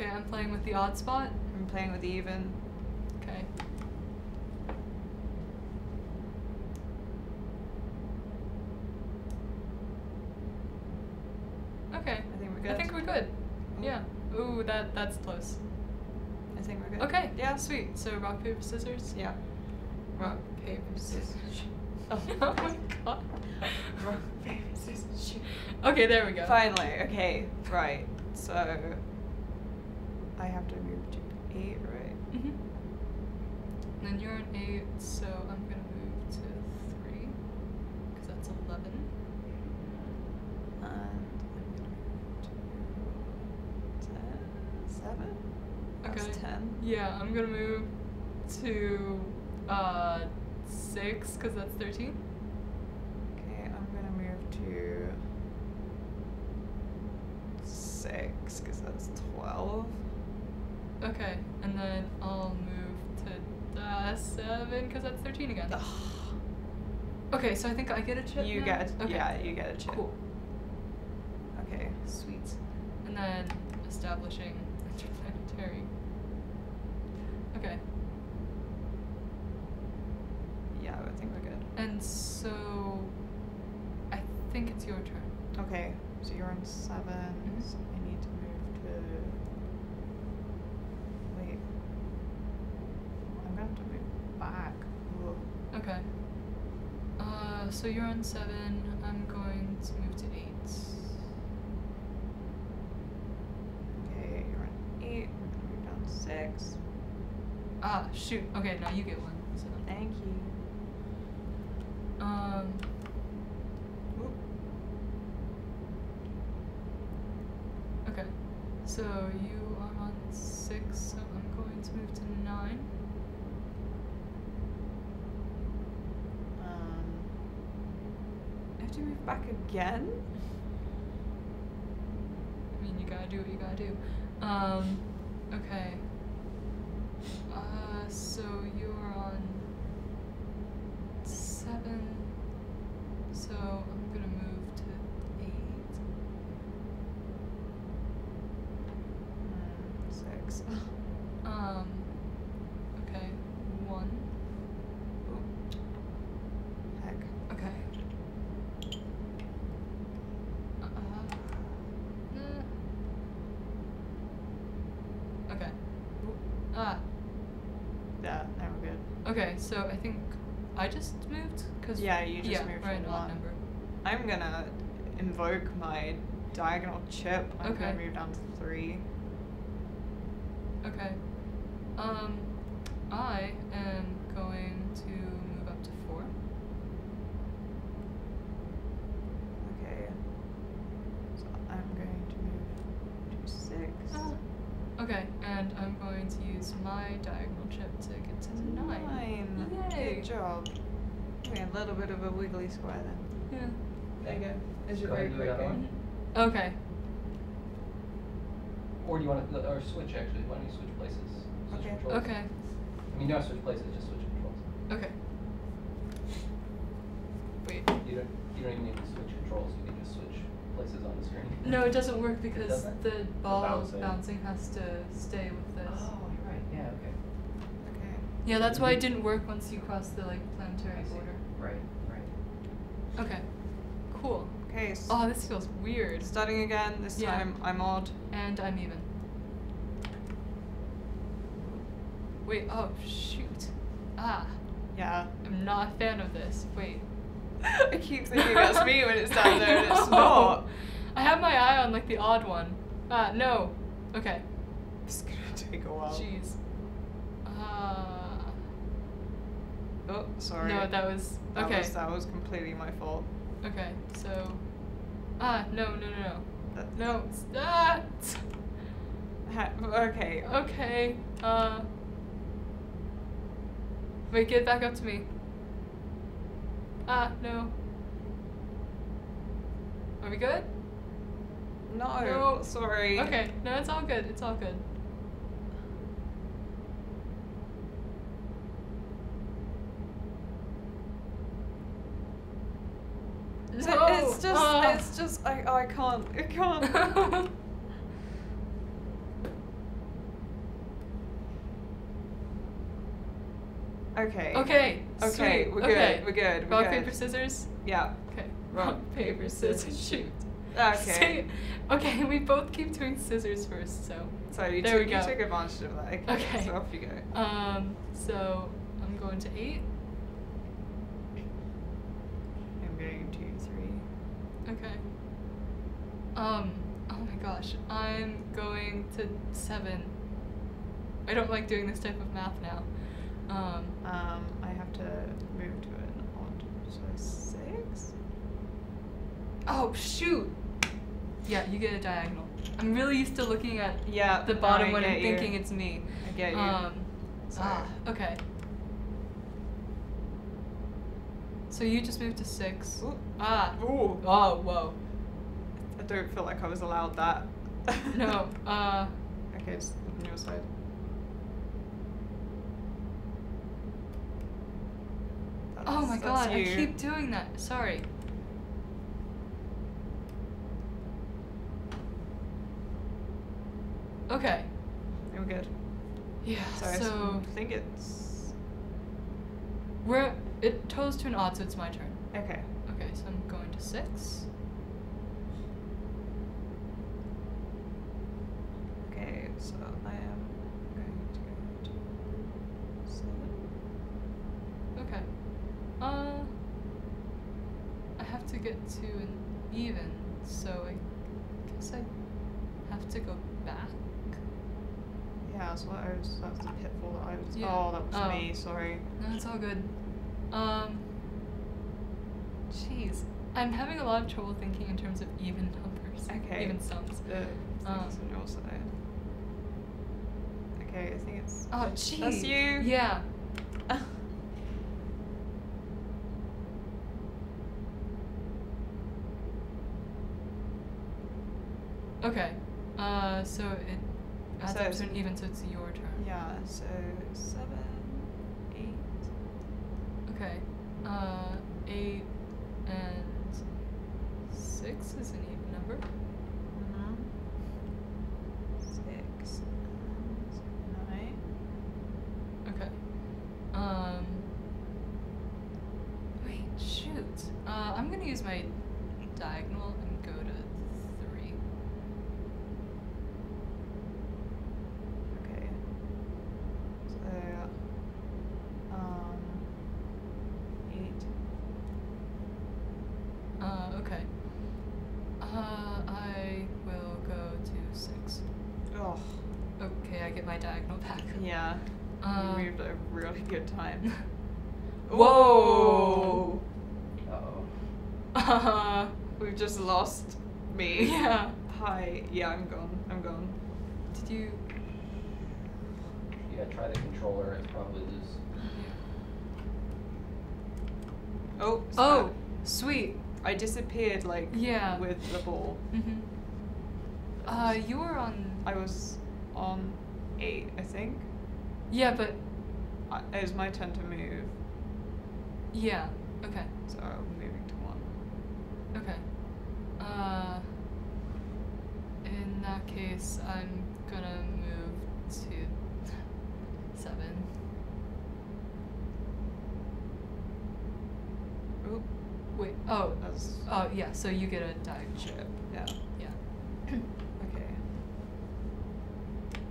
Okay, I'm playing with the odd spot. I'm playing with the even. Okay. Okay. I think we're good. I think we're good. Ooh. Yeah. Ooh, that that's close. I think we're good. Okay. Yeah. Sweet. So rock paper scissors. Yeah. Rock paper scissors. Oh. oh my god. Rock, paper, scissors. Okay, there we go. Finally, okay, right. So I have to move to eight, right? Mhm. Then you're an eight, so I'm gonna move to three, because that's eleven. And I'm gonna move to ten, seven. That's Okay. ten. Yeah, I'm gonna move to uh six, because that's thirteen. Okay, I'm gonna move to six because that's twelve. Okay, and then I'll move to uh, seven, because that's thirteen again. Okay, so I think I get a chip. You now? get okay. yeah, you get a chip. Cool. Okay. Sweet. And then establishing interplanetary. Okay. Yeah, I think we're good. And so I think it's your turn. Okay, so you're on 7 Mhm. so I need to move to. Wait. I'm gonna have to back. Okay. Uh, so you're on seven. I'm going to move to eight. Okay, you're on 8. I'm gonna down 6. Ah, shoot. Okay, now you get one. So. Thank you. Um. Oop. Okay. So you are on six. So I'm going to move to nine. Um, I have to move back again? I mean, you gotta do what you gotta do. Um, okay. Uh, so you're on seven. So I'm gonna move to eight. Mm, 6. Um, okay. One. Oop. Heck. Okay. Uh, eh. Okay. Ah. Yeah, now we're good. Okay, so I think I just moved because Yeah, you just yeah, moved right, from one. number. I'm gonna invoke my diagonal chip. I'm Okay. gonna move down to 3. Okay. Um, I am going to move up to four. Okay. So I'm going to move to 6. Ah. Okay, and I'm going to use my diagonal chip to get to nine. Nine. Yay. Good job. Okay, a little bit of a wiggly square then. Yeah. There you go. There's your very ahead and do quick the other game. one. Okay. Or do you want to, or switch actually? Why don't you switch places? Switch Okay. controls. Okay. I mean, don't switch places, just switch controls. Okay. Wait. You don't, you don't even need to switch controls, you can just switch places on the screen. No, it doesn't work because doesn't? the ball bouncing. bouncing has to stay with this. Oh, you're right, yeah, okay. Okay. Yeah, that's why it didn't work once you crossed the like planetary border. Right, right. Okay. Cool. Okay, s- Oh, this feels weird. starting again. This Yeah. time I'm odd. And I'm even. Wait, oh shoot. Ah, Yeah. I'm not a fan of this. Wait. I keep thinking that's me when it's down there and it's not. I have my eye on like the odd one. Ah, no. Okay. It's gonna take a while. Jeez. Uh, Oh, sorry. no, that was That okay. Was, that was completely my fault. Okay, so. Ah, no, no, no, no. No. Ah! Ha- okay. Okay. Uh. Wait, get back up to me. Ah, no. Are we good? No. No. Sorry. Okay, no, it's all good. It's all good. It's just, oh. it's just, I, I can't, I can't. okay. Okay. Okay. Sweet. We're good. Okay. We're good. We're Rock good. paper scissors. Yeah. Okay. Rock paper scissors shoot. Okay. Okay. We both keep doing scissors first, so. So you, there took, we go. you took advantage of that. Okay. okay. So off you go. Um. So I'm going to eight. Um, oh my gosh, I'm going to seven. I don't like doing this type of math now. Um, Um, I have to move to an odd. So six. oh shoot! Yeah, you get a diagonal. I'm really used to looking at Yeah. the bottom when I'm you. thinking it's me. I get you. Um, ah, okay. So you just moved to six. Ooh. Ah. Ooh. Oh, whoa. Don't feel like I was allowed that. No. Uh. Okay, it's on your side. Oh my god, that's I keep doing that. Sorry. Okay. We're good. Yeah. So, I think it's we're it toes to an odd, so it's my turn. okay. Okay, so I'm going to six. Okay, so I am going to go to seven. Okay. Uh. I have to get to an even, so I guess I have to go back. Yeah, that's what I was. That's the pitfall that I was. Yeah. Oh, that was Oh. me. Sorry. No, it's all good. Um. Jeez, I'm having a lot of trouble thinking in terms of even numbers, Okay. even sums. The Um. things on your side. Okay, I think it's. Oh, jeez. That's you. Yeah. Okay. Uh, so it adds So up it's- to an even, so it's your turn. Yeah. So seven, eight. Okay. Uh, eight and six is an even number. Mm-hmm. Six and nine. Okay. Um. Wait, shoot. Uh, I'm gonna use my diagonal and go to three. Okay. So, um, eight. Uh, okay. Uh, I will go to six. Oh, Okay, I get my diagonal back. yeah. Um, moved at a really good time. Whoa! Uh-oh. Uh, We've just lost me. yeah. Hi. Yeah, I'm gone. I'm gone. Did you? Yeah, try the controller, it's probably loose. Oh. Oh, snap. sweet. I disappeared like Yeah. with the ball. Mhm. Uh, you were on. I was on eight, I think. Yeah, but I, it was my turn to move, yeah. Okay. so I'm moving to one. Okay. Uh. In that case, I'm gonna move to seven. Oop. Wait. Oh. That's Oh yeah. So you get a diagonal. chip. Yeah. Yeah. Okay.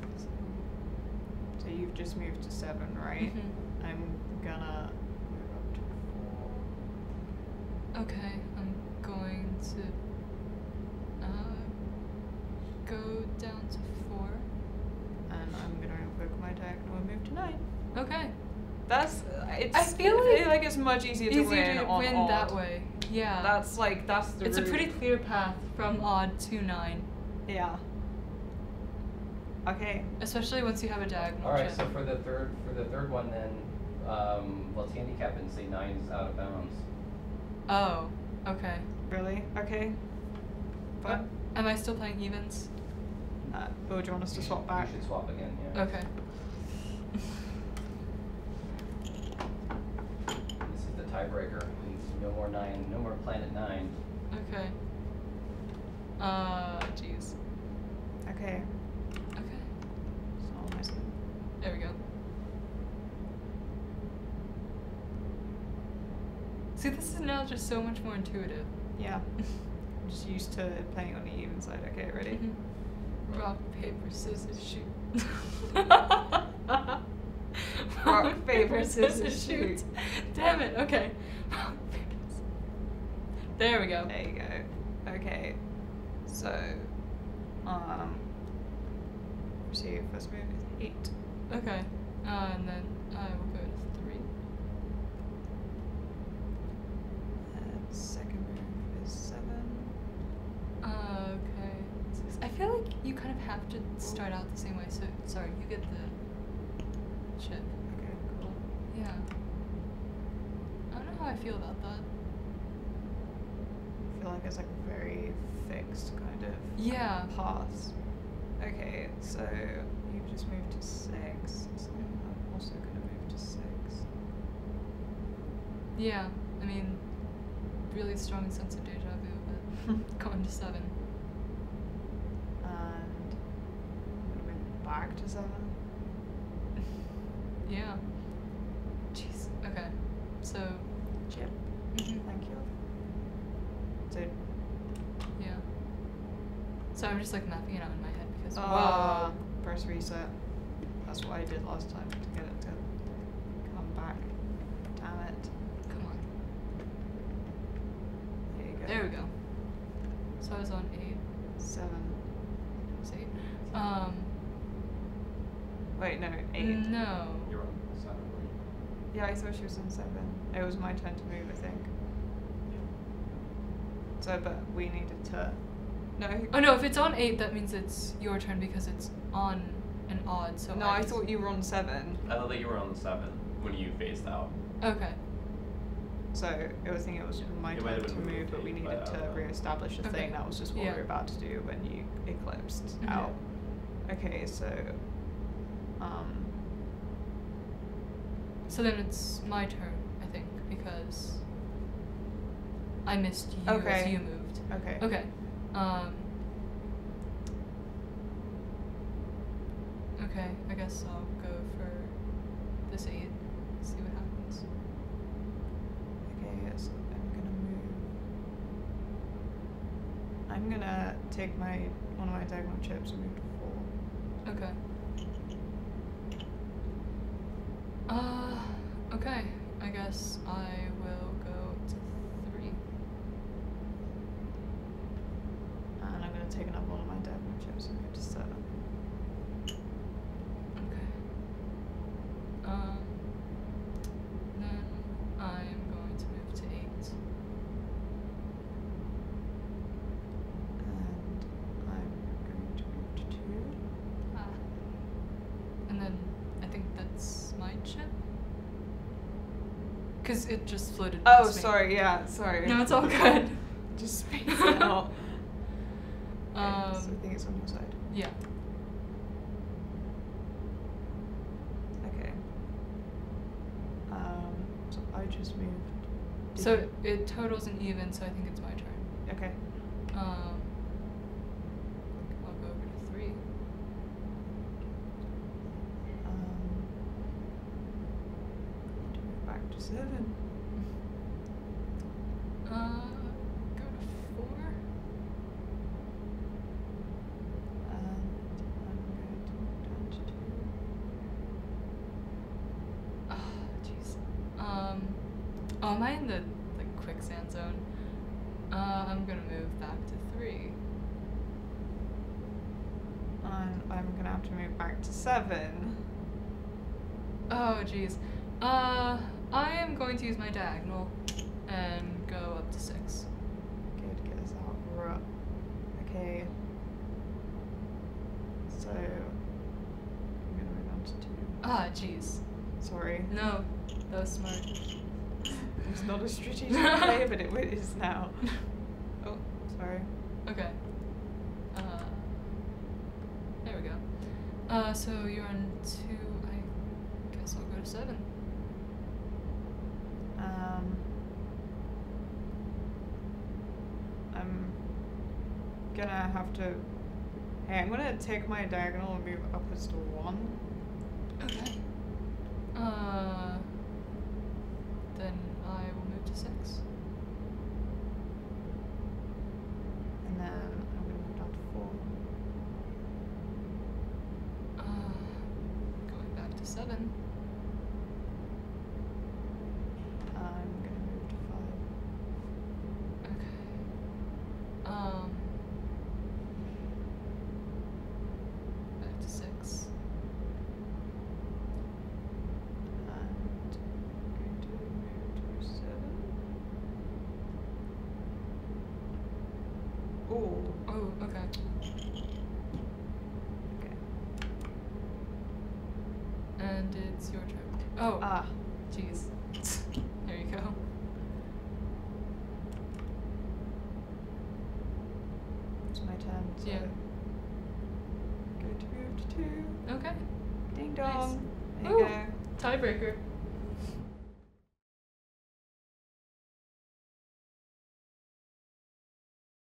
So, so you've just moved to seven, right? Mhm. I'm gonna move up to four. Okay. I'm going to. Uh. Go down to four. And I'm gonna invoke my diagonal and move to nine. Okay. That's it's. I feel I like like it's much easier, to win to on win odd. that way. Yeah. That's like that's the. it's a pretty clear path from odd to nine, Yeah. Okay. especially once you have a diagonal. Alright, chip. so for the third, for the third one then, um, let's handicap and say nine's out of bounds. Oh. Okay. Really? Okay. Fun. Am I still playing evens? Uh, or do you want us to swap back? You should swap again, yeah. Okay. This is the tiebreaker. No more nine, no more planet nine. Okay. Uh, jeez. Okay. Okay. So my turn. There we go. See, this is now just so much more intuitive. Yeah. I'm just used to playing on the even side. Okay, ready? Mhm. Rock, paper, scissors, shoot. Rock, paper, scissors, shoot. Damn it. Okay. Rock, paper, scissors. There we go. There you go. Okay. So, um, so your first move is eight. Okay. Uh, and then I will go to three. And second move is seven. Uh, okay. Six. I feel like you kind of have to start out the same way. So sorry, you get the chip. Okay, cool. Yeah. I don't know how I feel about that. I feel like it's like a very fixed kind of Yeah. path. Okay, so you've just moved to six. So mm-hmm. I'm also gonna move to six. Yeah. I mean, really strong sense of deja vu, but going to seven. And I'm gonna to seven. Yeah. Jeez. Okay. So. Chip. mhm, Thank you. So Yeah. So I'm just like mapping it out in my head because. uh, whoa. press reset. That's what I did last time to get it to come back. Damn it. Come on. There you go. There we go. So I was on eight. Seven. Eight. Um. Wait, no, eight. No. You're on seven. Yeah, I thought she was on seven. It was my turn to move, I think. So, but we needed to. No. Oh no! If it's on eight, that means it's your turn because it's on an odd. So no, I thought you were on seven. I thought that you were on seven when you phased out. Okay. So I was thinking it was my It turn to been move, but we needed but, to uh, re-establish a Okay. thing. That was just what Yeah. we were about to do when you eclipsed Mhm. out. Okay, so um, So then it's my turn, I think, because I missed you as you moved. okay. Okay. Um. Okay, I guess I'll go for this eight. See what happens. Okay, yes, I'm gonna move. I'm gonna take my one of my diagonal chips and move to four. Okay. Uh, okay. Guess I will go to three. And I'm gonna take another one of my diagonal chips and move to seven. Okay. Um. Then I am going to move to eight. And I'm going to move to two. Ah. And then I think that's my chip. Cause it just floated. Oh, past me. sorry. Yeah, sorry. No, it's all good. Just space it out. Okay, Um. so I think it's on your side. Yeah. Okay. Um. So I just moved. Did So it totals an even, so I think it's my turn. Okay. Um, I'll go over to three. Um. need to move back to seven. Uh, go to four. And I'm going to move down to two. Ah, jeez. Um, oh, am I in the like quicksand zone? Uh, I'm gonna move back to three. And I'm gonna have to move back to seven. Oh, jeez. Uh, I am going to use my diagonal and go up to six. Good, get us out. Okay. So I'm gonna move on to two. Ah, jeez. Sorry. No, that was smart. It's not a strategic play, but it is now. Oh, sorry. Okay. Uh, there we go. Uh, so you're on two. I guess I'll go to seven. Um, I'm gonna have to. Hey, I'm gonna take my diagonal and move upwards to one. Okay. Uh. Then I will move to six. And then I'm gonna move down to four. Uh, going back to seven. Oh, Oh, okay. okay. And it's your turn. Oh, Ah, jeez. there you go. it's my turn. So Yeah. Going to move to two. Okay. Ding Nice. dong. There you Ooh. go. Tiebreaker.